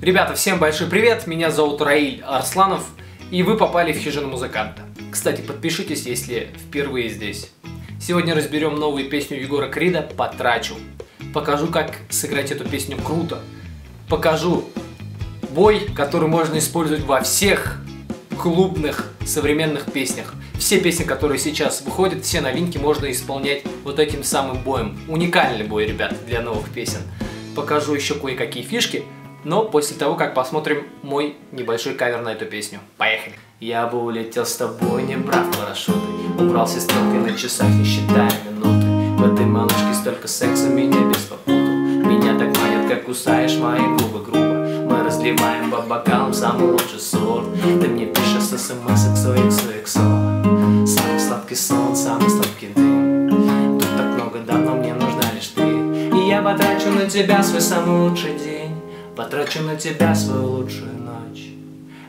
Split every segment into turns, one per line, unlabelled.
Ребята, всем большой привет, меня зовут Раиль Арсланов, и вы попали в хижину музыканта. Кстати, подпишитесь, если впервые здесь. Сегодня разберем новую песню Егора Крида «Потрачу». Покажу, как сыграть эту песню круто. Покажу бой, который можно использовать во всех клубных современных песнях. Все песни, которые сейчас выходят, все новинки можно исполнять вот этим самым боем. Уникальный бой, ребят, для новых песен. Покажу еще кое-какие фишки, но после того, как посмотрим мой небольшой кавер на эту песню. Поехали! Я бы улетел с тобой, не брав парашюты. Убрался стрелкой на часах, не считая минуты. В этой малышке столько секса, меня без попуту Меня так манят, как кусаешь мои губы грубо. Мы разливаем по бокалам самый лучший сорт. Ты мне пишешь смс XOXOXO Самый сладкий сон, самый сладкий дым Тут так много давно, мне нужна лишь ты. И я потрачу на тебя свой самый лучший день Потрачу на тебя свою лучшую ночь.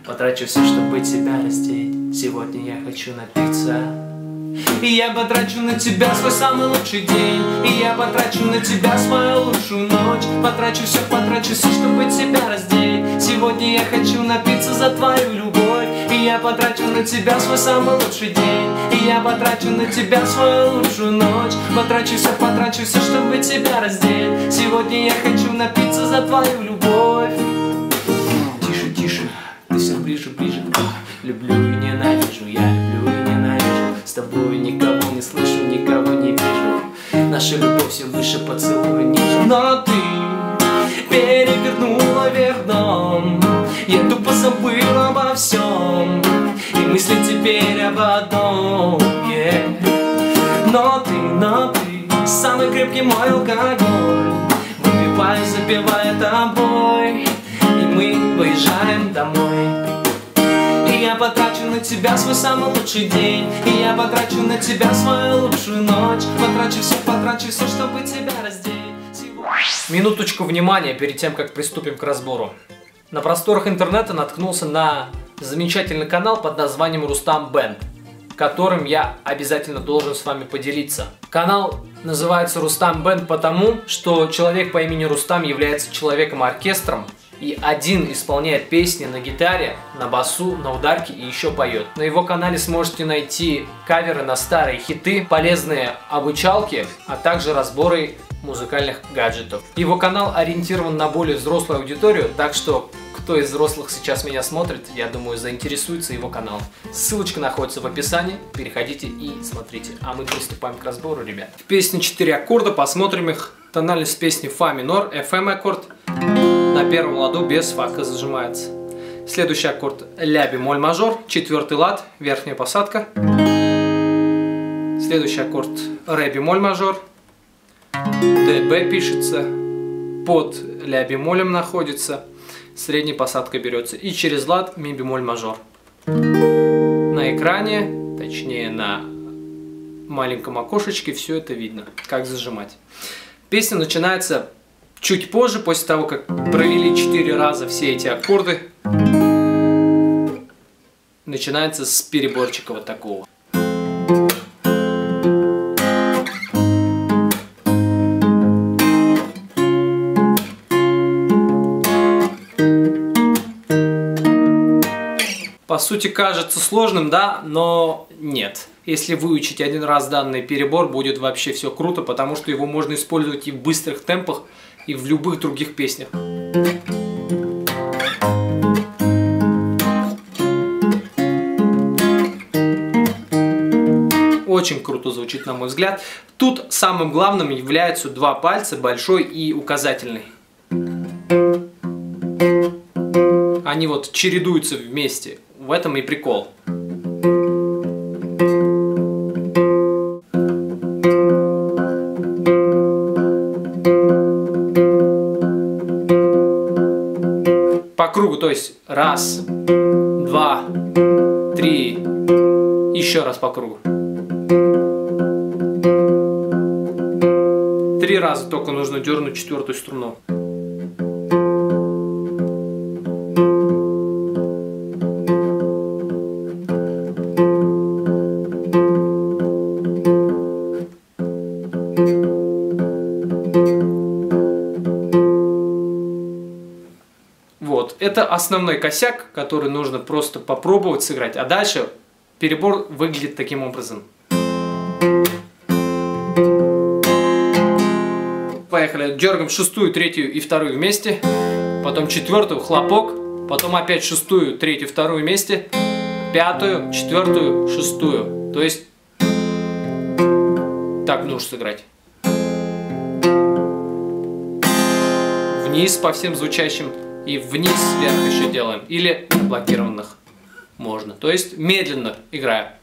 Потрачу все, чтобы тебя растить. Сегодня я хочу напиться. И я потрачу на тебя свой самый лучший день. И я потрачу на тебя свою лучшую ночь. Потрачу все, потрачу все, чтобы тебя раздеть Сегодня я хочу напиться за твою любовь И я потрачу на тебя свой самый лучший день. И я потрачу на тебя свою лучшую ночь. Потрачу все, потрачу все, чтобы тебя раздеть. Сегодня я хочу напиться за твою любовь. Тише, тише, ты все ближе, ближе. Люблю и ненавижу, я люблю и ненавижу. С тобой никого не слышу, никого не вижу. Наша любовь все выше, поцелуй ниже. Но ты дном Я тупо забыл обо всем. И мысли теперь об одном yeah. Но ты, но ты, самый крепкий мой алкоголь. Выпиваю, запивая тобой. И мы выезжаем домой. И я потрачу на тебя свой самый лучший день. И я потрачу на тебя свою лучшую ночь. Потрачу все, потрачу все, чтобы тебя раздеть. Минуточку внимания перед тем, как приступим к разбору. На просторах интернета наткнулся на замечательный канал под названием Рустам Бенд, которым я обязательно должен с вами поделиться. Канал называется Рустам Бенд потому, что человек по имени Рустам является человеком-оркестром, и один исполняет песни на гитаре, на басу, на ударке и еще поет. На его канале сможете найти каверы на старые хиты, полезные обучалки, а также разборы музыкальных гаджетов. Его канал ориентирован на более взрослую аудиторию, так что кто из взрослых сейчас меня смотрит, я думаю, заинтересуется его каналом. Ссылочка находится в описании, переходите и смотрите. А мы приступаем к разбору, ребят. В песне 4 аккорда, посмотрим их. Тональность песни фа минор, FM аккорд. На первом ладу без фака зажимается. Следующий аккорд ля бемоль мажор, четвертый лад, верхняя посадка. Следующий аккорд ре бемоль мажор. ДБ пишется, под ля бемолем находится, средней посадкой берется и через лад ми бемоль мажор. На экране, точнее на маленьком окошечке все это видно, как зажимать. Песня начинается чуть позже, после того, как провели 4 раза все эти аккорды. Начинается с переборчика вот такого. По сути кажется сложным, да, но нет. Если выучить один раз данный перебор, будет вообще все круто, потому что его можно использовать и в быстрых темпах, и в любых других песнях. Очень круто звучит, на мой взгляд. Тут самым главным являются два пальца, большой и указательный. Они вот чередуются вместе. В этом и прикол. Еще раз по кругу. Три раза только нужно дернуть четвертую струну. Вот. Это основной косяк, который нужно просто попробовать сыграть. А дальше перебор выглядит таким образом. Поехали. Дергаем шестую, третью и вторую вместе. Потом четвертую, хлопок. Потом опять шестую, третью, вторую вместе. Пятую, четвертую, шестую. То есть так нужно сыграть. Вниз по всем звучащим и вниз вверх еще делаем. Или блокированных можно. То есть медленно играя.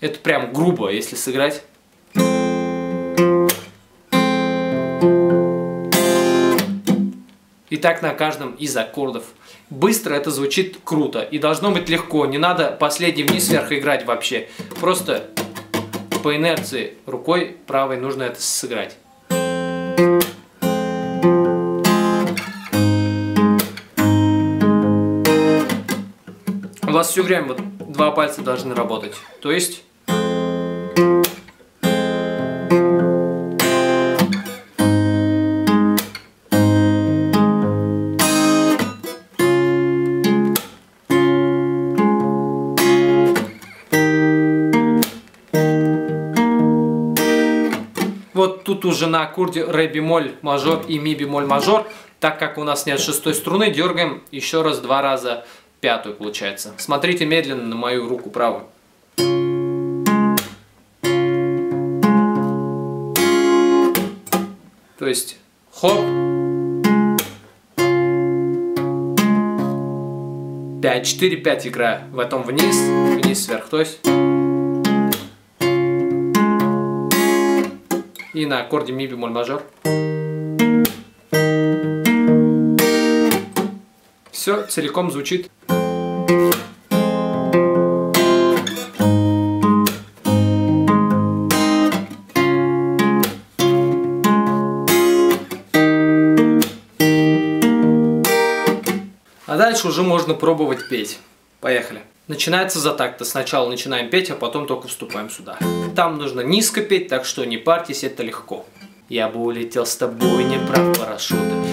Это прям грубо, если сыграть. И так на каждом из аккордов. Быстро это звучит круто. И должно быть легко. Не надо последний вниз вверх играть вообще. Просто по инерции рукой правой нужно это сыграть. Вас все время вот два пальца должны работать. То есть Вот тут уже на аккорде ре бемоль мажор и ми бемоль мажор. Так как у нас нет шестой струны, дергаем еще раз два раза пятую получается. Смотрите медленно на мою руку правую. То есть хоп. 5, 4, 5 играю. В этом вниз, вниз, вверх. То есть и на аккорде ми бемоль мажор. Все целиком звучит. А дальше уже можно пробовать петь. Поехали. Начинается за такта. Сначала начинаем петь, а потом только вступаем сюда. Там нужно низко петь, так что не парьтесь, это легко. Я бы улетел с тобой, не прав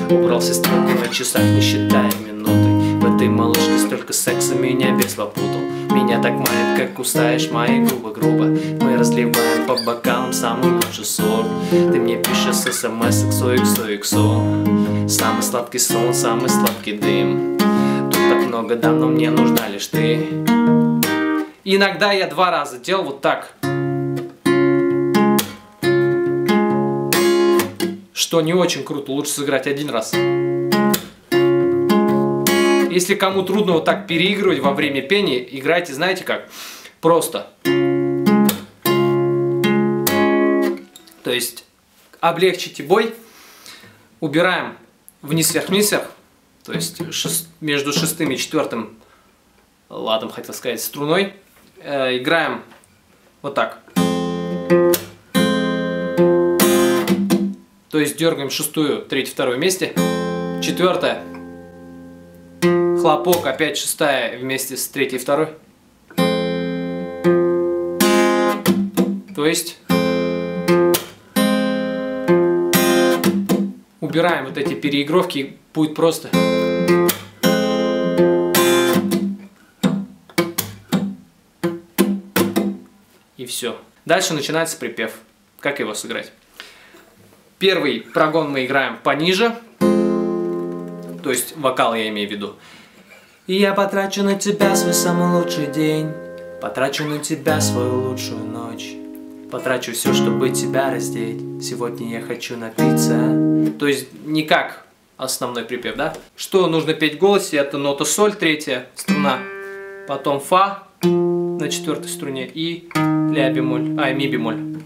Убрался стрелки на часах, не считая минуты. В этой малышке столько секса, меня бес попутал Меня так манит, как кусаешь мои губы грубо. Мы разливаем по бокалам самый лучший сорт. Ты мне пишешь смс XOXOXO Самый сладкий сон, самый сладкий дым. Так много дам, но мне нужна лишь ты. Иногда я два раза делал вот так. Что не очень круто, лучше сыграть один раз. Если кому трудно вот так переигрывать во время пения, играйте, знаете как? Просто. То есть облегчите бой, убираем вниз-вверх, вниз-вверх, то есть шест, между шестым и четвертым ладом, хотел сказать, струной, э, играем вот так. То есть дергаем шестую, третью, вторую вместе. Четвертая. Хлопок, опять шестая вместе с третьей, второй. То есть убираем вот эти переигровки, будет просто. И все. Дальше начинается припев. Как его сыграть? Первый прогон мы играем пониже. То есть вокал я имею в виду. И я потрачу на тебя свой самый лучший день. Потрачу на тебя свою лучшую ночь. Потрачу все, чтобы тебя раздеть. Сегодня я хочу напиться. То есть не как основной припев, да? Что нужно петь в голосе? Это нота соль, третья струна. Потом фа на четвертой струне и ля бемоль, а, ми бемоль.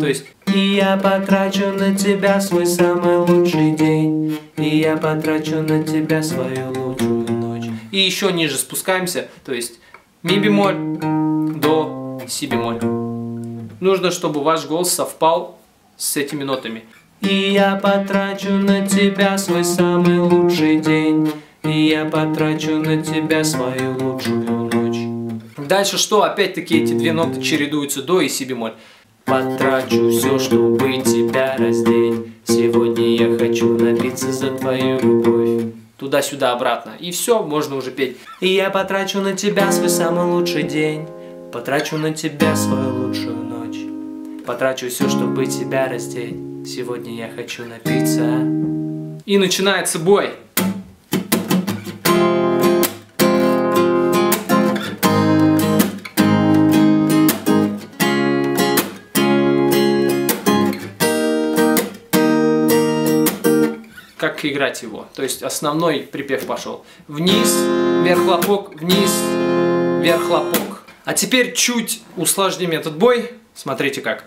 То есть и я потрачу на тебя свой самый лучший день. И я потрачу на тебя свою лучшую ночь. И еще ниже спускаемся, то есть ми бемоль, до, си бемоль. Нужно, чтобы ваш голос совпал с этими нотами. И я потрачу на тебя свой самый лучший день. И я потрачу на тебя свою лучшую ночь. Дальше что? Опять-таки эти две ноты чередуются до и си бемоль. Потрачу все, чтобы тебя раздеть. Сегодня я хочу напиться за твою любовь. Туда-сюда, обратно. И все, можно уже петь. И я потрачу на тебя свой самый лучший день. Потрачу на тебя свою лучшую ночь. Потрачу все, чтобы тебя раздеть. Сегодня я хочу напиться И начинается бой играть его. То есть основной припев пошел. Вниз, вверх хлопок, вниз, вверх хлопок. А теперь чуть усложним этот бой. Смотрите как.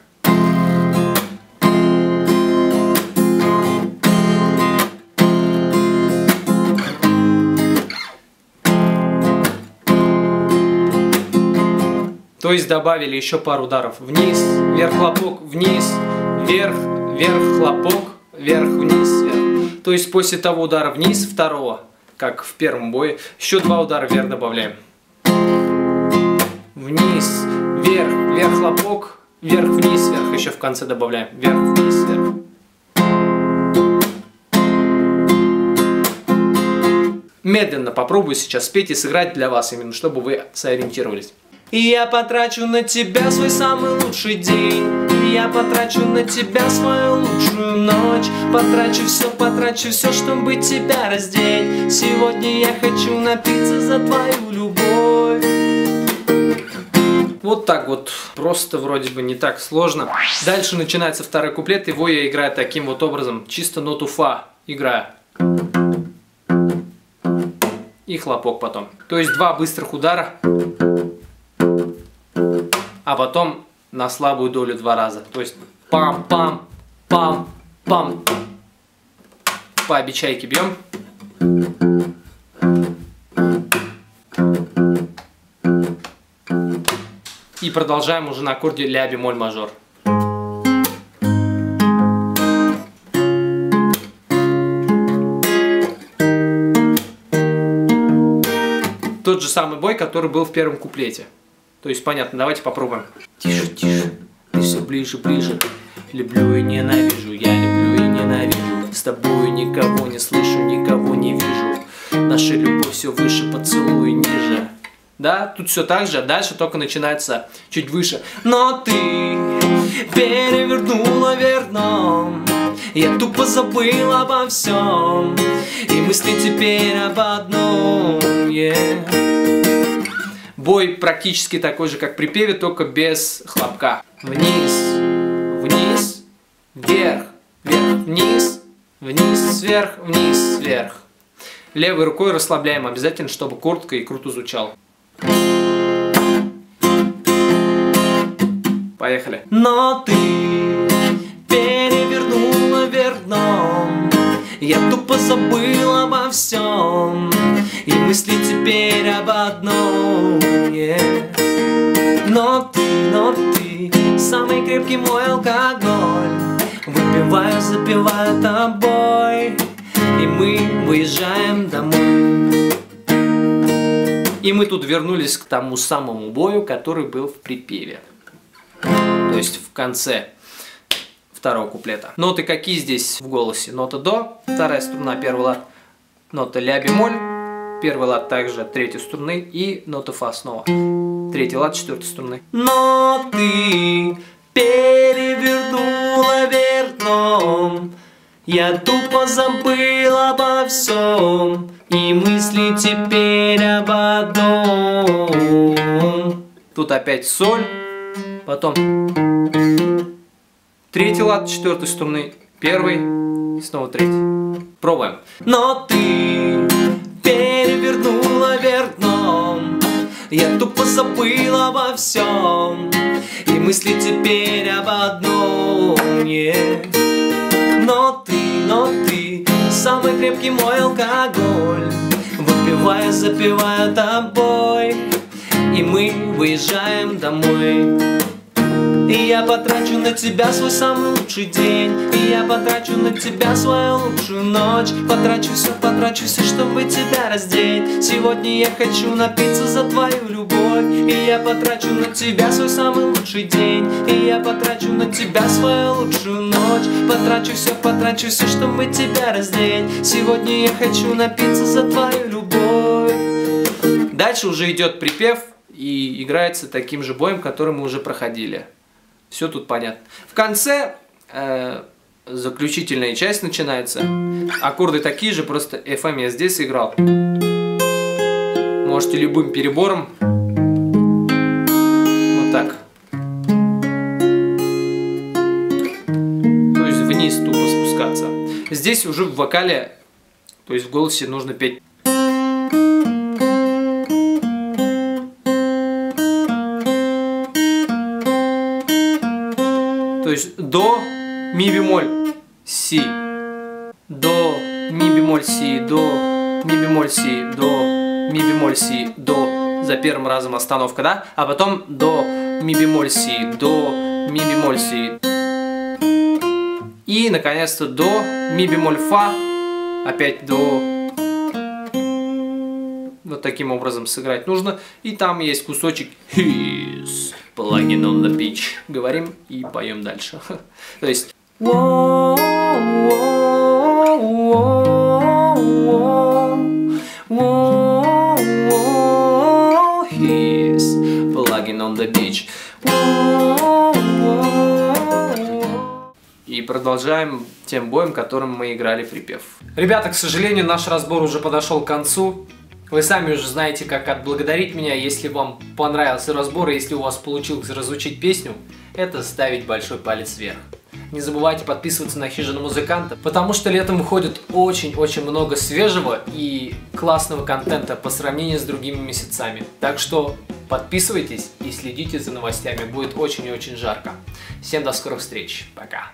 То есть добавили еще пару ударов. Вниз, вверх хлопок, вниз, вверх, вверх хлопок, вверх, вниз, вверх. То есть после того удара вниз, второго, как в первом бое, еще два удара вверх добавляем. Вниз, вверх, вверх хлопок, вверх, вниз, вверх, еще в конце добавляем. Вверх, вниз, вверх. Медленно попробую сейчас спеть и сыграть для вас, именно чтобы вы сориентировались. И я потрачу на тебя свой самый лучший день. И я потрачу на тебя свою лучшую ночь. Потрачу все, потрачу все, чтобы тебя раздеть. Сегодня я хочу напиться за твою любовь. Вот так вот, просто вроде бы не так сложно. Дальше начинается второй куплет, его я играю таким вот образом, чисто ноту фа играю. И хлопок потом. То есть два быстрых удара а потом на слабую долю два раза. То есть пам-пам, пам-пам. По обечайке бьем. И продолжаем уже на аккорде ля бемоль мажор. Тот же самый бой, который был в первом куплете. То есть понятно, давайте попробуем. Тише, тише, ты все ближе, ближе. Люблю и ненавижу, я люблю и ненавижу. С тобой никого не слышу, никого не вижу. Наша любовь все выше, поцелуй ниже. Да, тут все так же, а дальше только начинается чуть выше. Но ты перевернула верном. Я тупо забыл обо всем И мысли теперь об одном yeah. Бой практически такой же, как в припеве, только без хлопка. Вниз, вниз, вверх, вверх, вниз, вниз, вверх, вниз, вверх. Левой рукой расслабляем обязательно, чтобы коротко и круто звучало. Поехали. Но ты перевернула вверх дном Я тупо забыл обо всем И мысли теперь об одном yeah. Но ты, но ты Самый крепкий мой алкоголь. Выпиваю, запиваю тобой И мы выезжаем домой. И мы тут вернулись к тому самому бою, который был в припеве. То есть в конце второго куплета. Ноты какие здесь в голосе? Нота до, вторая струна, первый лад, нота ля бемоль, первый лад также третьей струны и нота фа снова. Третий лад четвертой струны. Но ты перевернула вверх я тупо забыл обо всем, и мысли теперь об одном. Тут опять соль, потом Третий лад четвертой струны, первый, и снова третий. Пробуем. Но ты перевернула вверх Я тупо забыла обо всем И мысли теперь об одном yeah. Но ты, но ты Самый крепкий мой алкоголь Выпивая, запивая тобой И мы выезжаем домой
И я потрачу на тебя свой самый лучший день. И я потрачу на тебя свою лучшую ночь. Потрачу все, потрачу все, чтобы тебя раздеть. Сегодня я хочу напиться за твою любовь. И я потрачу на тебя свой самый лучший день. И я потрачу на тебя свою лучшую ночь. Потрачу все, потрачу все, чтобы тебя раздеть. Сегодня я хочу напиться за твою любовь. Дальше уже идет припев и играется таким же боем, который мы уже проходили. Все тут понятно. В конце э, заключительная часть начинается. Аккорды такие же, просто FM я здесь играл. Можете любым перебором. Вот так. То есть вниз тупо спускаться. Здесь уже в вокале, то есть в голосе нужно петь. Есть до, ми бемоль, си. До, ми бемоль, си, до, ми бемоль, си, до, ми бемоль, си, до. За первым разом остановка, да? А потом до, ми бемоль, си, до, ми бемоль, си. И, наконец-то, до, ми бемоль, фа. Опять до. Вот таким образом сыграть нужно. И там есть кусочек He's playing on the beach. Говорим и поем дальше. То есть He's plugging on the beach. И продолжаем тем боем, которым мы играли припев.
Ребята, к сожалению, наш разбор уже подошел к концу. Вы сами уже знаете, как отблагодарить меня, если вам понравился разбор, и если у вас получилось разучить песню, это ставить большой палец вверх. Не забывайте подписываться на Хижину Музыканта, потому что летом выходит очень-очень много свежего и классного контента по сравнению с другими месяцами. Так что подписывайтесь и следите за новостями, будет очень и очень жарко. Всем до скорых встреч, пока!